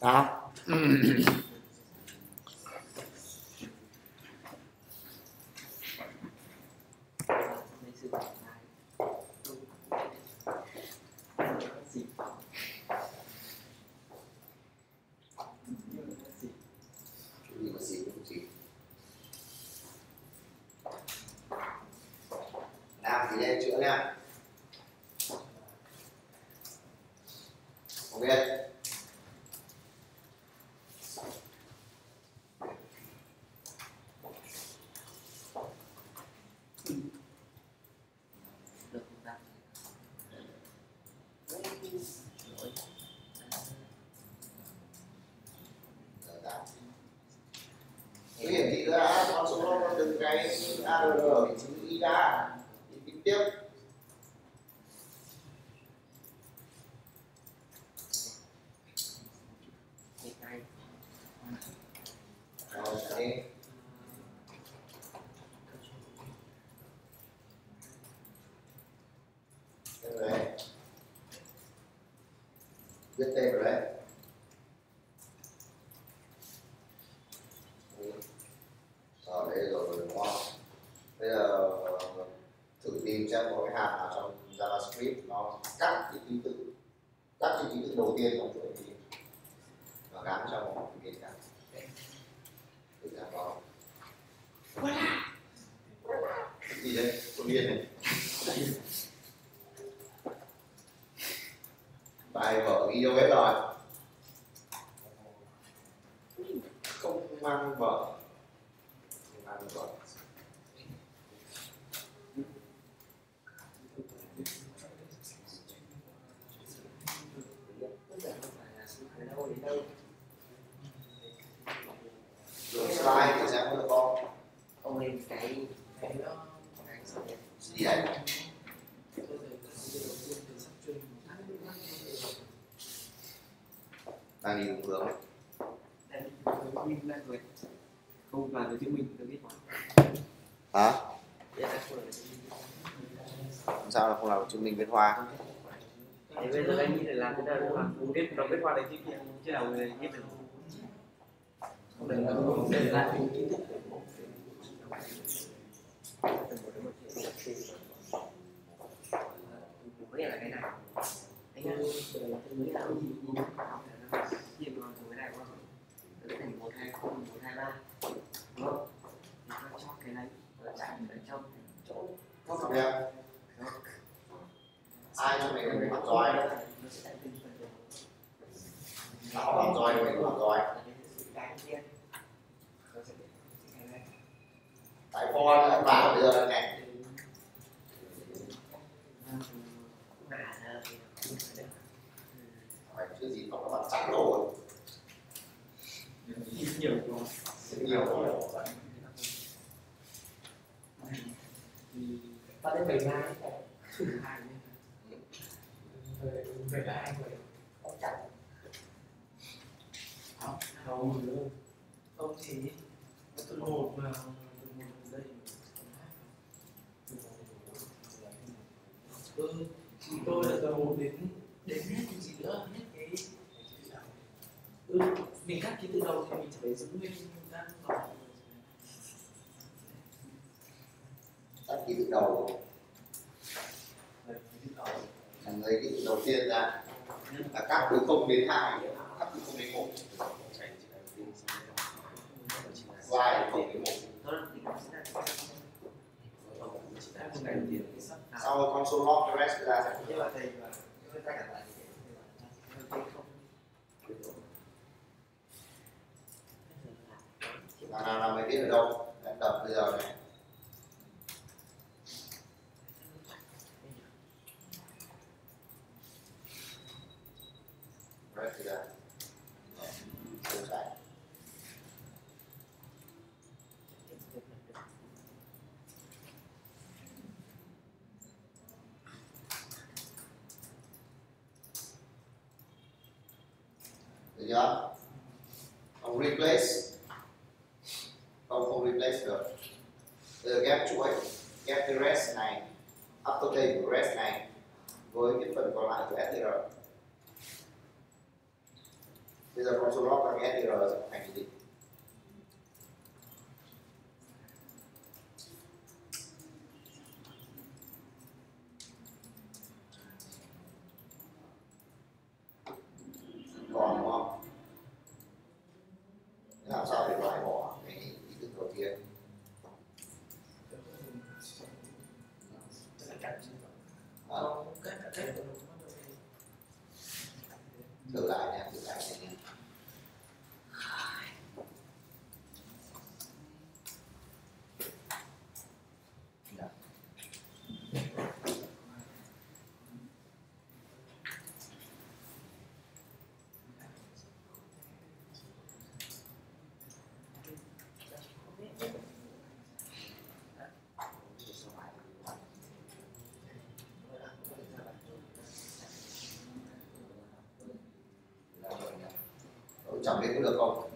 Sao Cái hướng lại rồi. Không vào được chứng minh được biết. Hả? Không là làm sao là không làm chứng minh viết hoa. Thì bây giờ anh nghĩ là làm thế nào để mà biết nó biết qua đấy chứ chứ nào người biết được. Đây là đây là cái kiến thức Nghĩa là cái nào anh tôi đây là cái mới tạo gì Nhìn vào cái này có Nó thành một hai không một hai ba Đúng không? Thì nó cho cái đấy Nó chạy ở trong chỗ có cảm ai cho mình cái mặt roi Nó sẽ chạy nó mặt roi mình mặt roi Cái kia tại for nó bà bây giờ là này phải chứ gì nó có mặt sẵn đồ à? nhiều quá. Nhiều rồi ta đến bảy hai về là hai người. Có chặt không không nữa không thì tôi một mà tôi một đây. Ờ, ừ thì tôi là từ một đến đến hết cái gì nữa hết cái ừ mình cắt cái từ đầu thì mình phải giữ nguyên đang còn các ký tự đầu. Là lấy ký tự đầu tiên ra. Là cắt từ không đến hai cắt từ không đến một. Y từ không đến một. Sau con số log the rest ra. Sẽ là nào nào mày biết ở đâu. Em đập bây giờ này. Right to Được chưa? Không replace Không không replace được Bây giờ ghép chuỗi Ghép cái rest này Afterpay của rest này, Với cái phần còn lại của STR Bây giờ con số log bằng STR sẽ thành cái gì? còn đúng không? Thế làm sao để loại bỏ cái ý tưởng đầu tiên? À, thử lại nha, thử lại nha. Dạ. Cậu chẳng biết có được không?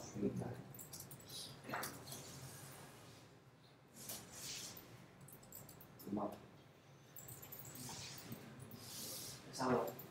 kita. Sama.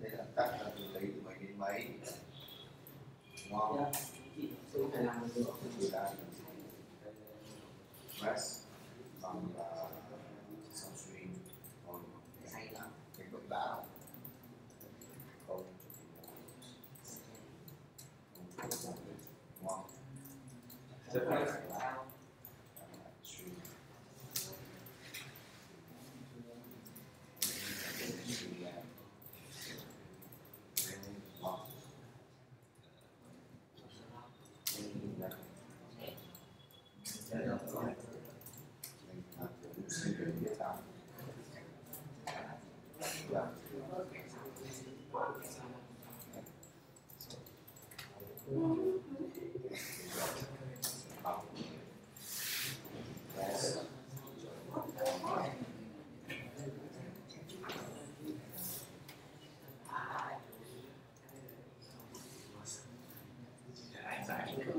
Đây là cắt là từ lấy từ mấy đến mấy đúng không từ đây rest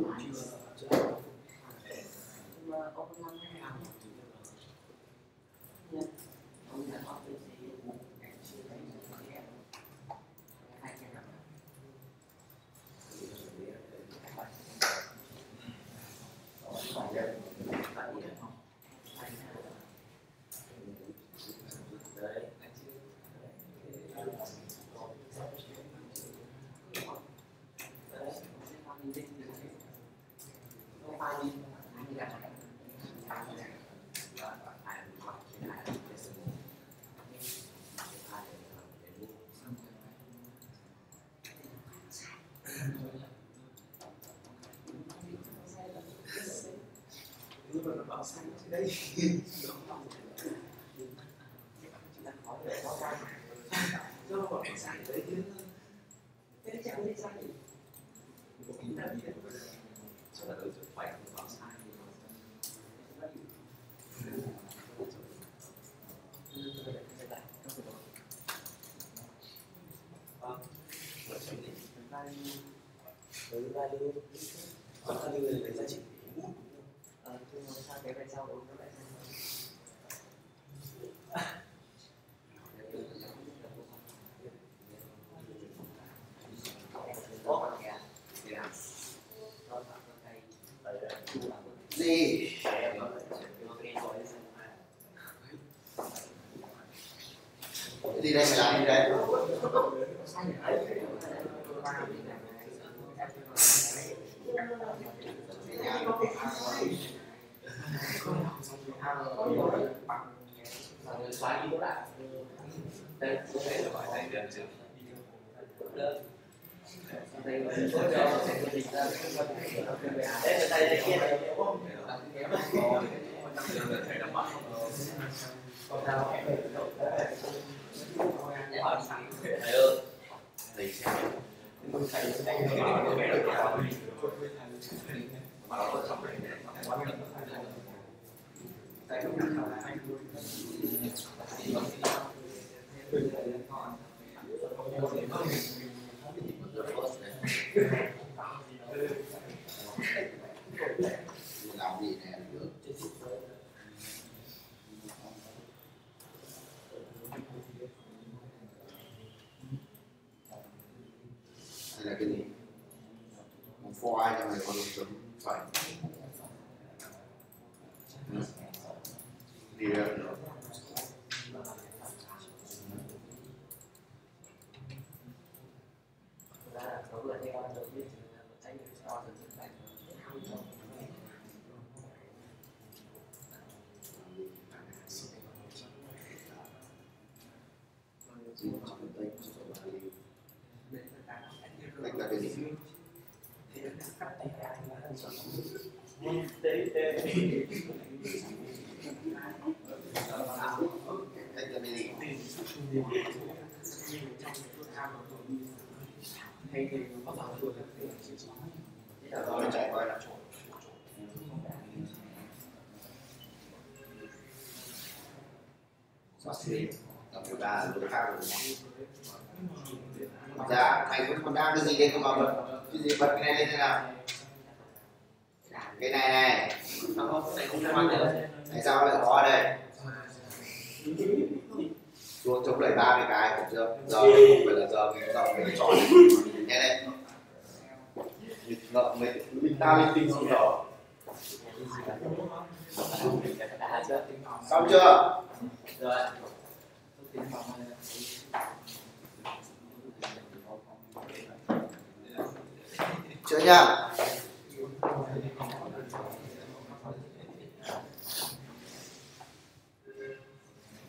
Thank you. Nhưng chúng ta bảo sai thì đây do nó bảo sai đấy chứ cái chẳng biết sai một kỹ năng biết cho là đối tượng phải bảo sai đối với value còn value là giá trị của ờ nhưng mà sao cái về sau đúng nó lại gì cái gì đây mày làm ơi, đây xóa đi lại đây có thể là gọi thành điểm chữ đây là số cho sẽ có dịch ra đây là tay đây kia này còn sao hỏi sẵn thầy làm gì này được đây là cái gì một for ai trong này có dấu chấm phẩy Ừ. đi ra nữa nó vừa theo quan trọng biết tránh cho được những cái gì trong tay của bà Lưu Cách là cái gì cách là cái gì rồi chạy qua là là đối khác rồi Dạ, mày vẫn còn đang cái gì đây không mà bật Cái gì bật cái này lên thế nào Cái này này Tại sao lại khó đây Xuống chống lại ba mươi cái hiểu chưa Giờ không phải là giờ mình giờ phải chọn Nghe đây. Mình ngậm mình Mình ta linh tinh gì đó Xong chưa? Rồi Chưa nhá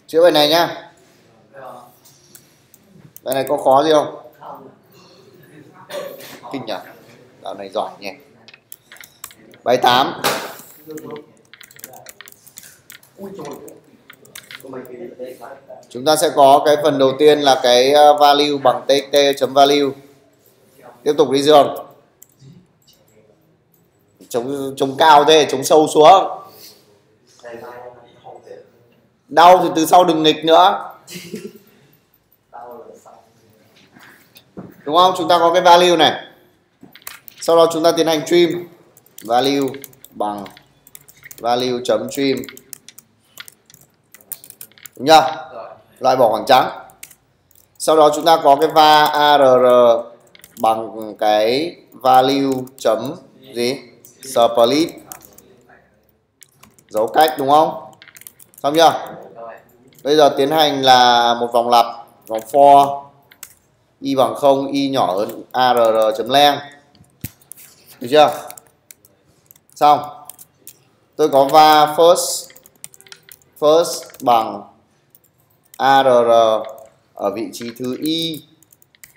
Chữa bài này nhá Bài này có khó gì không? Kinh nhỉ Dạo này giỏi nhỉ. Bài 8 chúng ta sẽ có cái phần đầu tiên là cái ờ, value bằng txt chấm value. Tiếp tục đi dương. Chống chống cao thế, chống sâu xuống. Đau thì từ sau đừng nghịch nữa. Đúng không? Chúng ta có cái value này sau đó chúng ta tiến hành trim. Value bằng value chấm trim. Đúng chưa? Loại bỏ khoảng trắng. Sau đó chúng ta có cái va arr bằng cái value chấm gì? Split dấu cách, đúng không? Xong chưa? Bây giờ tiến hành là một vòng lặp, vòng for y bằng 0 y nhỏ hơn arr chấm len được chưa? Xong. Tôi có va first first bằng arr ở vị trí thứ y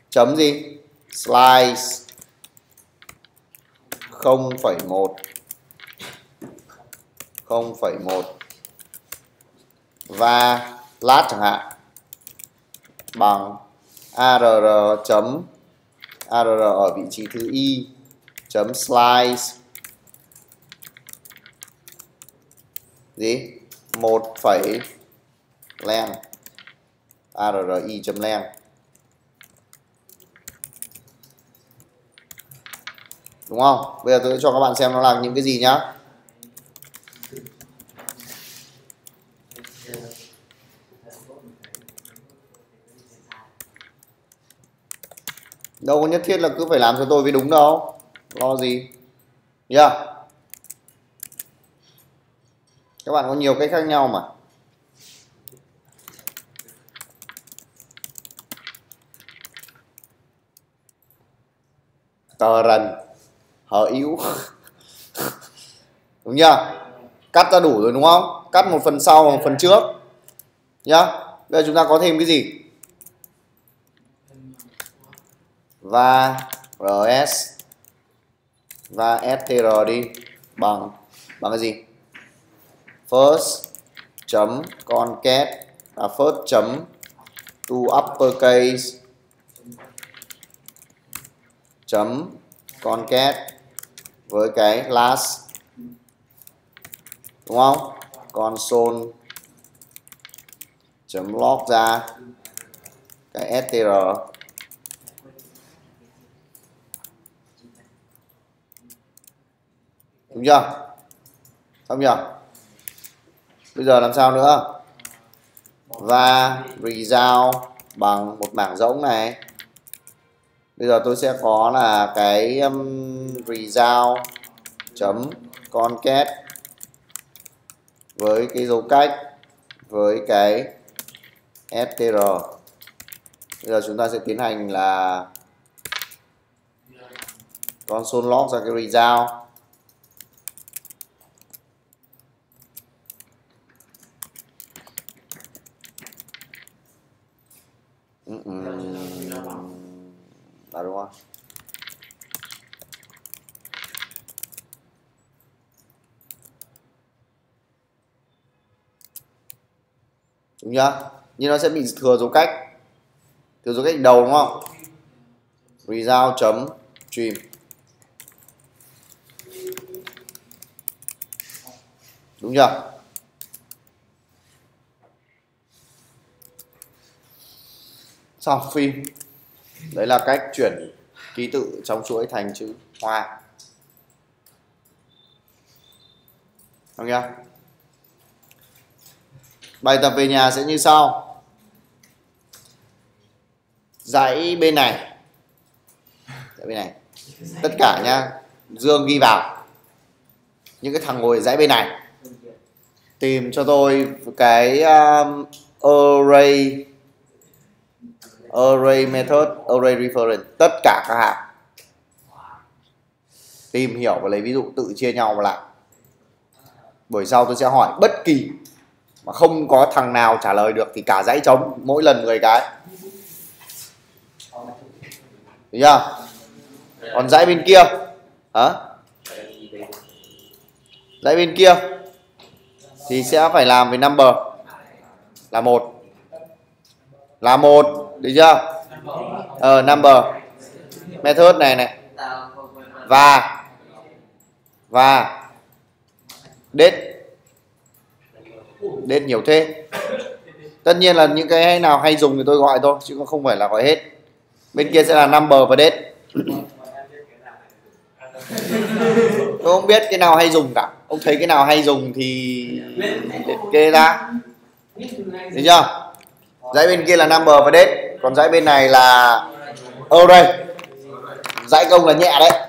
chấm gì? Slice 0,1 0,1 và lát chẳng hạn bằng arr chấm arr ở vị trí thứ y chấm slice. Gì? Một phẩy len. À, Arri chấm len. Đúng không? Bây giờ tôi sẽ cho các bạn xem nó làm những cái gì nhá. Đâu có nhất thiết là cứ phải làm cho tôi mới đúng đâu lo gì? Nhá. Các bạn có nhiều cách khác nhau mà. Tờ rần. Hở yếu. Đúng chưa cắt ra đủ rồi đúng không? Cắt một phần sau và một phần trước. Nhá. Bây giờ chúng ta có thêm cái gì? Và rs và str đi. Bằng bằng cái gì? First chấm concat là first chấm to uppercase chấm concat với cái last. Đúng không? Console chấm log ra cái str đúng chưa? Xong chưa? Bây giờ làm sao nữa? Và result bằng một mảng rỗng này. Bây giờ tôi sẽ có là cái um, result chấm concat với cái dấu cách với cái str bây giờ chúng ta sẽ tiến hành là console log ra cái result Ừ, ừ. À đúng không? Đúng chưa? Nhưng nó sẽ bị thừa dấu cách. Thừa dấu cách đầu đúng không? Result chấm stream. Đúng chưa? xong, phim đấy là cách chuyển ký tự trong chuỗi thành chữ hoa Được chưa? Bài tập về nhà sẽ như sau. Dãy bên này. Dãy bên này. Tất cả nhá. Dương ghi vào. Những cái thằng ngồi dãy bên này. Tìm cho tôi cái um, array array method array reference tất cả các hạng tìm hiểu và lấy ví dụ tự chia nhau và làm buổi sau tôi sẽ hỏi bất kỳ mà không có thằng nào trả lời được thì cả dãy trống, mỗi lần 10 cái. Được chưa? Còn dãy bên kia. Hả? Dãy bên kia. Thì sẽ phải làm với number. Là một. Là một. Được chưa? Ờ number. Method này này. Và. Và. Date đến nhiều thế. Tất nhiên là những cái nào hay dùng thì tôi gọi thôi, chứ không phải là gọi hết. Bên kia sẽ là number và date. Tôi không biết cái nào hay dùng cả. Ông thấy cái nào hay dùng thì liệt kê ra. Được chưa? Dãy bên kia là number và date. Còn dãy bên này là array dãy công là nhẹ đấy.